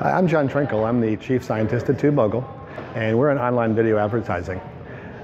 I'm John Trenkle. I'm the chief scientist at TubeMogul, and we're in online video advertising.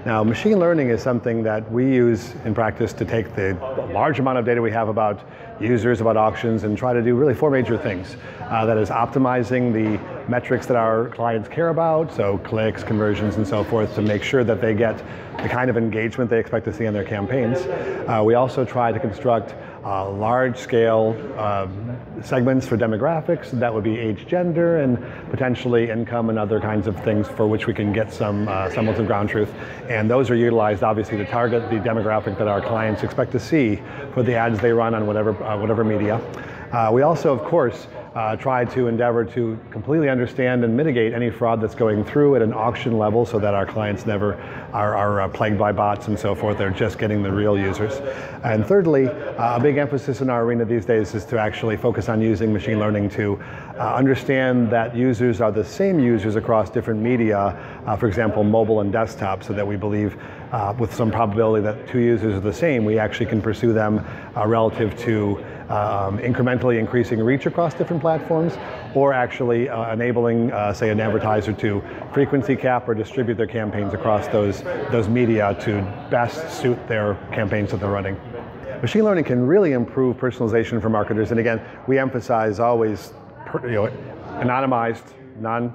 Now, machine learning is something that we use in practice to take the large amount of data we have about users, about auctions, and try to do really four major things. Uh, that is optimizing the metrics that our clients care about, so clicks, conversions, and so forth, to make sure that they get the kind of engagement they expect to see in their campaigns. Uh, we also try to construct uh, large scale um, segments for demographics. That would be age, gender, and potentially income and other kinds of things for which we can get some uh, semblance of ground truth. And those are utilized obviously to target the demographic that our clients expect to see for the ads they run on whatever, uh, whatever media. Uh, we also, of course, uh, try to endeavor to completely understand and mitigate any fraud that's going through at an auction level so that our clients never are, are uh, plagued by bots and so forth. They're just getting the real users. And thirdly, uh, a big emphasis in our arena these days is to actually focus on using machine learning to uh, understand that users are the same users across different media, uh, for example, mobile and desktop, so that we believe uh, with some probability that two users are the same, we actually can pursue them relative to um, incrementally increasing reach across different platforms, or actually uh, enabling, uh, say, an advertiser to frequency cap or distribute their campaigns across those, those media to best suit their campaigns that they're running. Machine learning can really improve personalization for marketers, and again, we emphasize always you know, anonymized, non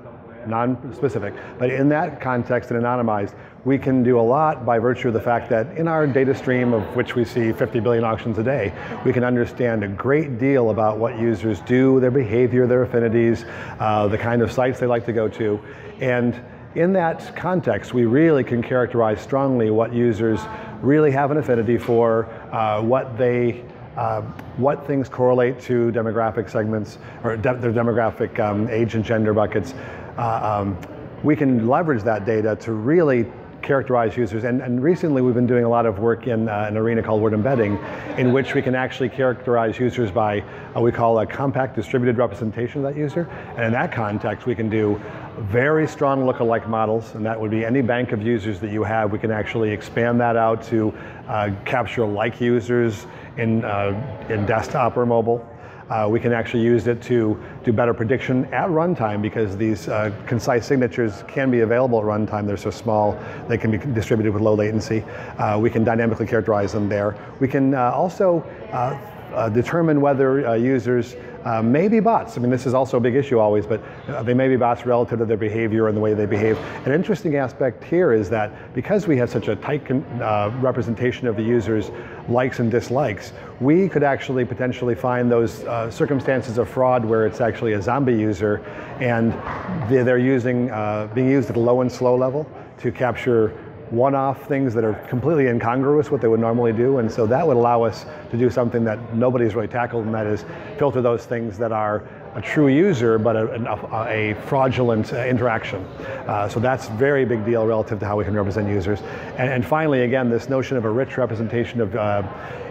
non-specific. But in that context and anonymized, we can do a lot by virtue of the fact that in our data stream of which we see 50 billion auctions a day, we can understand a great deal about what users do, their behavior, their affinities, uh, the kind of sites they like to go to. And in that context, we really can characterize strongly what users really have an affinity for, uh, what they uh, what things correlate to demographic segments or de their demographic um, age and gender buckets. Uh, um, we can leverage that data to really characterize users. And, and, recently we've been doing a lot of work in uh, an arena called word embedding, in which we can actually characterize users by what we call a compact distributed representation of that user. And in that context, we can do very strong lookalike models, and that would be any bank of users that you have. We can actually expand that out to uh, capture like users in, uh, in desktop or mobile. Uh, we can actually use it to do better prediction at runtime because these uh, concise signatures can be available at runtime. They're so small, they can be distributed with low latency. Uh, we can dynamically characterize them there. We can uh, also uh, uh, determine whether users uh, maybe bots. I mean, this is also a big issue always, but uh, they may be bots relative to their behavior and the way they behave. An interesting aspect here is that because we have such a tight uh, representation of the user's likes and dislikes, we could actually potentially find those uh, circumstances of fraud where it's actually a zombie user and they're, using, uh, being used at a low and slow level to capture one-off things that are completely incongruous what they would normally do. And so that would allow us to do something that nobody's really tackled, and that is filter those things that are a true user, but a, a, a fraudulent uh, interaction. Uh, so that's very big deal relative to how we can represent users. And, and finally, again, this notion of a rich representation of uh,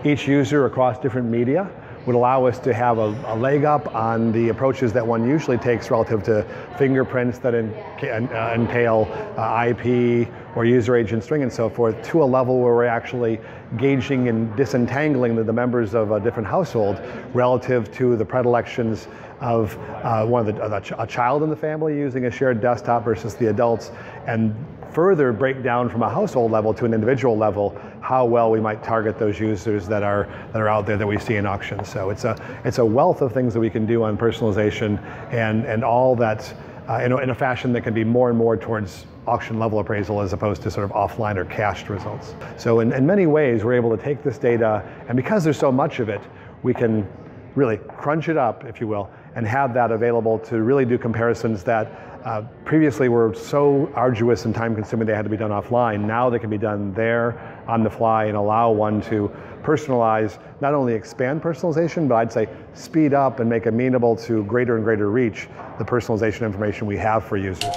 each user across different media would allow us to have a, a, leg up on the approaches that one usually takes relative to fingerprints that in, uh, entail uh, IP or user agent string and so forth to a level where we're actually gauging and disentangling the, the members of a different household relative to the predilections of uh, one of the, a child in the family using a shared desktop versus the adults. And further break down from a household level to an individual level how well we might target those users that are that are out there that we see in auctions. So it's a it's a wealth of things that we can do on personalization and and all that uh, in, a, in a fashion that can be more and more towards auction level appraisal as opposed to sort of offline or cached results. So in, in many ways, we're able to take this data, and because there's so much of it, we can really crunch it up, if you will, and have that available to really do comparisons that uh, previously were so arduous and time consuming they had to be done offline. Now they can be done there on the fly and allow one to personalize, not only expand personalization, but I'd say speed up and make amenable to greater and greater reach the personalization information we have for users.